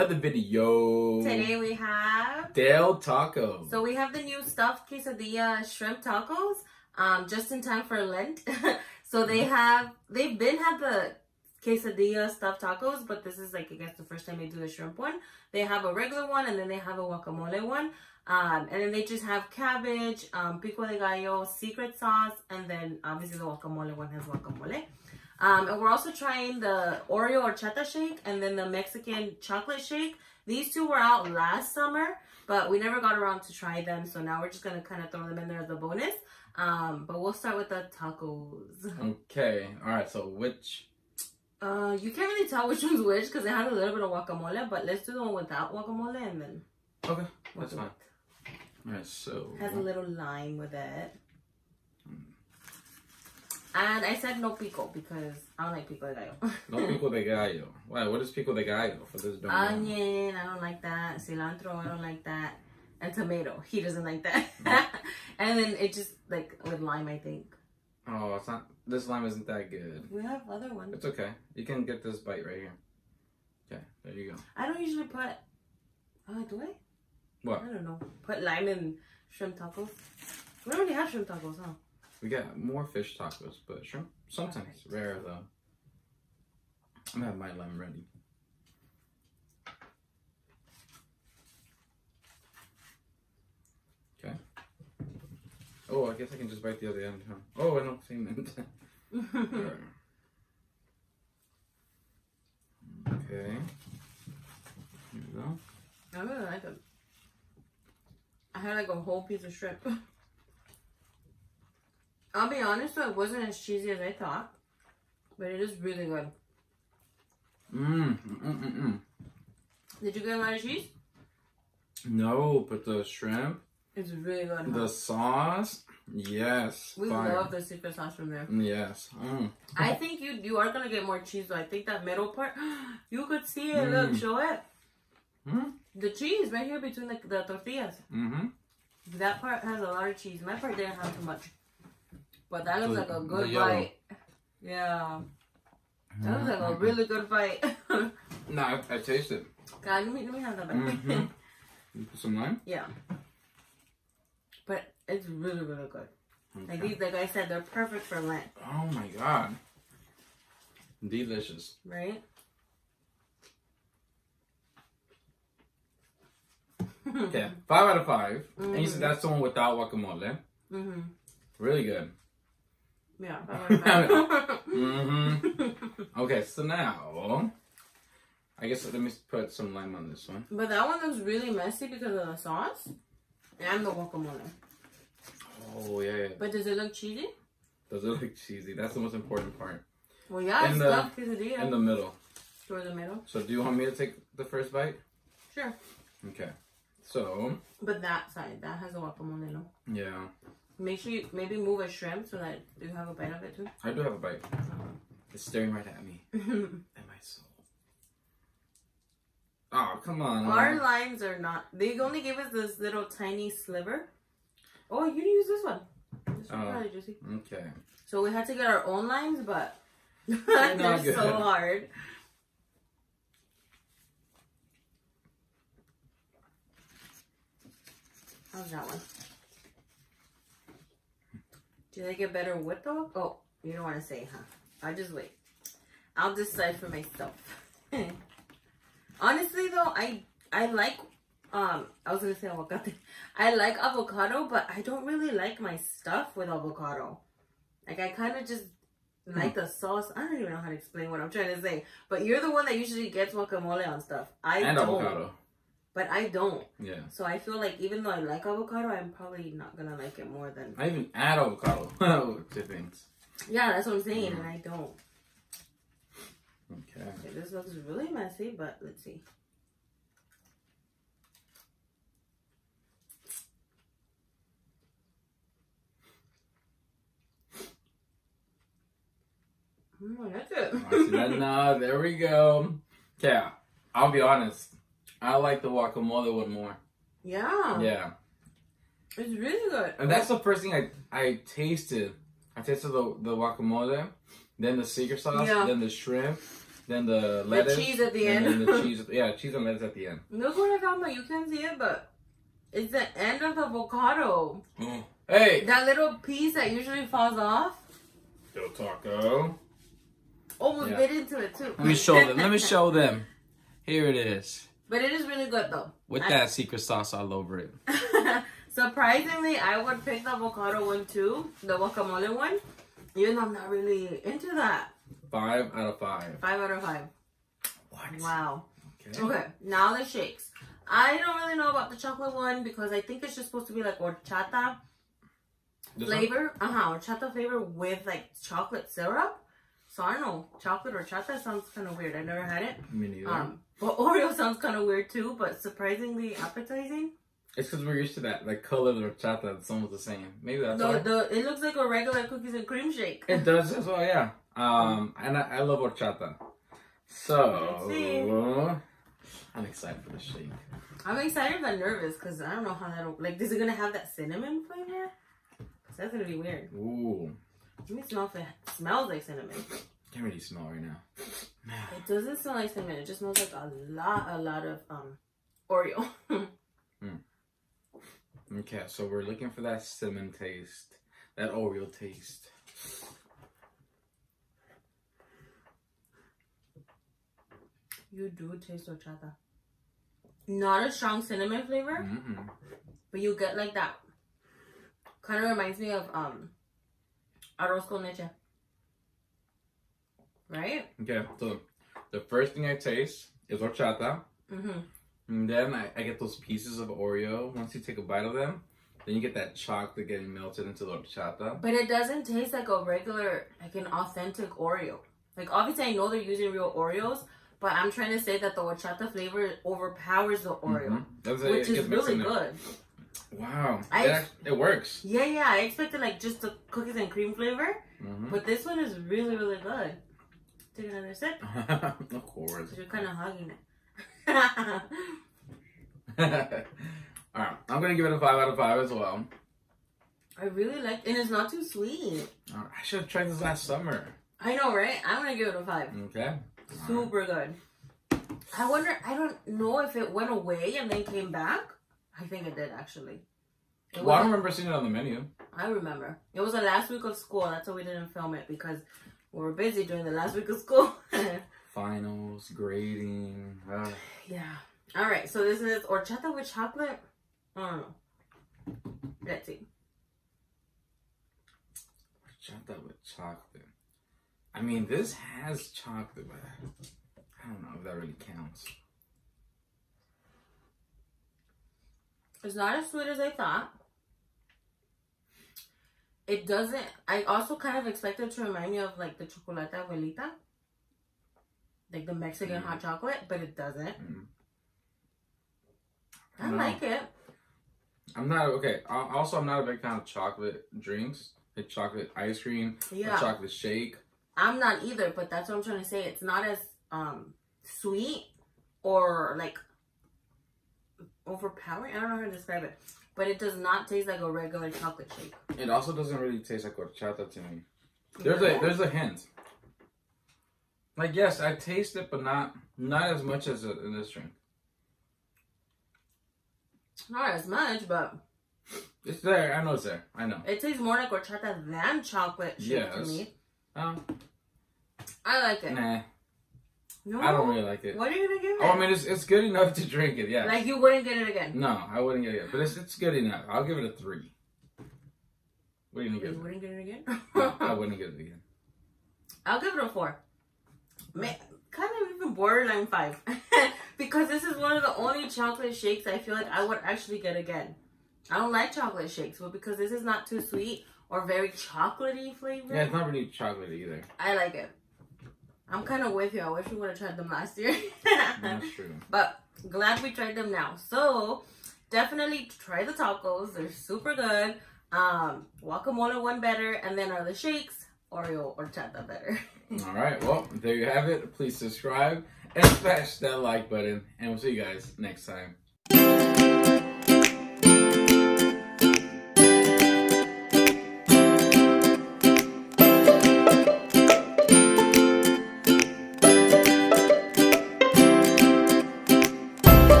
another video. Today we have Del Taco. so we have the new stuffed quesadilla shrimp tacos. Um, just in time for Lent. so they Mm-hmm. have they've been had the quesadilla stuffed tacos, but this is like I guess the first time they do the shrimp one. They have a regular one and then they have a guacamole one. Um, and then they just have cabbage, um, pico de gallo, secret sauce, and then obviously the guacamole one has guacamole. Um, and we're also trying the Oreo horchata shake and then the Mexican chocolate shake. These two were out last summer, but we never got around to try them. So now we're just gonna kind of throw them in there as a bonus. Um, but we'll start with the tacos. Okay. All right. So which? Uh, you can't really tell which one's which because it has a little bit of guacamole. But let's do the one without guacamole and then Okay. That's fine. it. All right. So. Has a little lime with it. And I said no pico because I don't like pico de gallo. No pico de gallo. Why? What is pico de gallo? For this know. Onion, I don't like that. Cilantro, I don't like that. And tomato, he doesn't like that. and then it just like with lime, I think. Oh, it's not. This lime isn't that good. We have other ones. It's okay. You can get this bite right here. Okay. There you go. I don't usually put. Uh, do I? What? I don't know. Put lime in shrimp tacos. We don't really have shrimp tacos, huh? We got more fish tacos, but shrimp sometimes rare though. I'm gonna have my lemon ready. Okay. Oh, I guess I can just bite the other end, huh? Oh, I know, same end. Okay. Here we go. I really like it. I had like a whole piece of shrimp. I'll be honest though, it wasn't as cheesy as I thought. But it is really good. Mmm, mm, mm, mm. Did you get a lot of cheese? No, but the shrimp, It's really good. huh? the sauce, yes. we fire. love the secret sauce from there. Yes. Mm. I think you you are gonna get more cheese though. I think that middle part, you could see it. Look, Mm. show it. Mm. The cheese right here between the, the tortillas. Mm-hmm. That part has a lot of cheese. My part didn't have too much. But that looks like a good yellow. bite. Yeah. That looks like a really good bite. No, I, I taste it. God, let me, let me have that back. Mm-hmm. You put some lime? yeah. But it's really, really good. Like these, like I said, they're perfect for Lent, Oh my god. Delicious. right? Okay, five out of 5 And you said that's the one without guacamole. Mm-hmm. Really good. Yeah. Mm-hmm. Okay, so now, I guess let me put some lime on this one. but that one looks really messy because of the sauce and the guacamole. Oh yeah, yeah. But does it look cheesy? Does it look cheesy? That's the most important part. Well, yeah, In it's the- stuffed quesadilla. In the middle. Toward the middle. So do you want me to take the first bite? Sure. Okay. So But that side, that has a guacamole, no? yeah, Make sure you maybe move a shrimp so that you have a bite of it too. I do have a bite. It's staring right at me. At my soul. Oh come on. Our lime. limes are not. They only gave us this little tiny sliver. Oh, you can use this one. This one's Oh. juicy. Okay. So we had to get our own limes, but they're good. so hard. How's that one? Do they get better with the? Oh, you don't want to say, huh? I'll just wait. I'll decide for myself. Honestly, though, I I like um I was gonna say avocado. I like avocado, but I don't really like my stuff with avocado. Like I kind of just like the sauce. I don't even know how to explain what I'm trying to say. But you're the one that usually gets guacamole on stuff. I and don't. avocado. But I don't. Yeah. So I feel like even though I like avocado, I'm probably not gonna like it more than I even add avocado to things. yeah. That's what I'm saying, and I don't. Okay. Okay, this looks really messy, but let's see. Mm, that's it. See that. There we go. Okay. I'll be honest. I like the guacamole one more. yeah, Yeah. it's really good. And that's the first thing I I tasted. I tasted the the guacamole, then the secret sauce, Yeah. then the shrimp, then the lettuce, cheese at the and end. then the cheese. Yeah, cheese and lettuce at the end. Look what I found, but you can't see it, but it's the end of the avocado. hey, That little piece that usually falls off Yo taco. almost Yeah. bit into it too. Let me show them. Let me show them. Here it is. But it is really good though. With I- that secret sauce all over it. Surprisingly, I would pick the avocado one too, the guacamole one, even though I'm not really into that. Five out of five. Five out of five. What? Wow. Okay. Okay, now the shakes. I don't really know about the chocolate one because I think it's just supposed to be like horchata This one? flavor. Uh huh, horchata flavor with like chocolate syrup. So I don't know, chocolate horchata sounds kind of weird. I've never had it. Me neither. Um, but Oreo sounds kind of weird too, but surprisingly appetizing. it's because we're used to that, like color of horchata. It's almost the same. Maybe that's The, why. the it looks like a regular cookies and cream shake. It does as well, yeah. Um, and I, I love horchata. So, I'm excited for the shake. I'm excited but nervous because I don't know how that'll like. Is it gonna have that cinnamon flavor? 'Cause that's gonna be weird. Ooh, Let me smell if it smells like cinnamon. can't really smell right now. It doesn't smell like cinnamon. It just smells like a lot, a lot of um Oreo. Okay, so we're looking for that cinnamon taste, that Oreo taste. you do taste horchata. Not a strong cinnamon flavor, Mm-mm. but you get like that. Kind of reminds me of um arroz. Right? Okay, so the first thing I taste is horchata, Mm-hmm. and then I, I get those pieces of Oreo. Once you take a bite of them, then you get that chocolate getting melted into the horchata. But it doesn't taste like a regular, like an authentic Oreo. Like obviously, I know they're using real Oreos, but I'm trying to say that the horchata flavor overpowers the Oreo, Mhm. It, which it is really good. Wow, I- it, it works. Yeah, yeah. I expected like just the cookies and cream flavor, hmm but this one is really, really good. Take another sip. of course. You're kind of hugging it. All right, I'm gonna give it a five out of five as well. I really like, and it's not too sweet. Right, I should have tried this last summer. I know, right? I'm gonna give it a five. Okay. Super good. I wonder. I don't know if it went away and then came back. I think it did actually. It Well, I remember seeing it on the menu. I remember. It was the last week of school. That's why we didn't film it because we were busy during the last week of school. Finals, grading. Yeah. All right. So this is horchata with chocolate. I don't know. Let's see. chocolate with chocolate. I mean, this has chocolate, but I don't know if that really counts. It's not as sweet as I thought. It doesn't. I also kind of expected to remind me of like the chocolate abuelita, like the Mexican Mm. hot chocolate, but it doesn't. Mm. I No. like it. I'm not okay. Also, I'm not a big fan of chocolate drinks, like chocolate ice cream, Yeah, chocolate shake. I'm not either, but that's what I'm trying to say. It's not as um sweet or like overpowering. I don't know how to describe it, but it does not taste like a regular chocolate shake. It also doesn't really taste like horchata to me. There's a there's a hint. Like yes, I taste it, but not not as much as it- in this drink. Not as much, but It's there. I know it's there. I know. it tastes more like horchata than chocolate shake to me. Um, I like it. nah, No, I don't really like it. What are you gonna give it? Oh, I mean, it's it's good enough to drink it. Yeah. like you wouldn't get it again. no, I wouldn't get it, again, but it's it's good enough. I'll give it a three. What are you gonna You give it? wouldn't get it again. No, I wouldn't get it again. I'll give it a four. Man, kind of even borderline five, because this is one of the only chocolate shakes I feel like I would actually get again. I don't like chocolate shakes, but because this is not too sweet or very chocolatey flavor, Yeah, it's not really chocolate either. I like it. I'm kind of with you. I wish we would have tried them last year. That's true. But glad we tried them now. So definitely try the tacos. They're super good. Um, guacamole one better, and then are the shakes, Oreo horchata better. All right. Well, there you have it. Please subscribe and smash that like button, and we'll see you guys next time.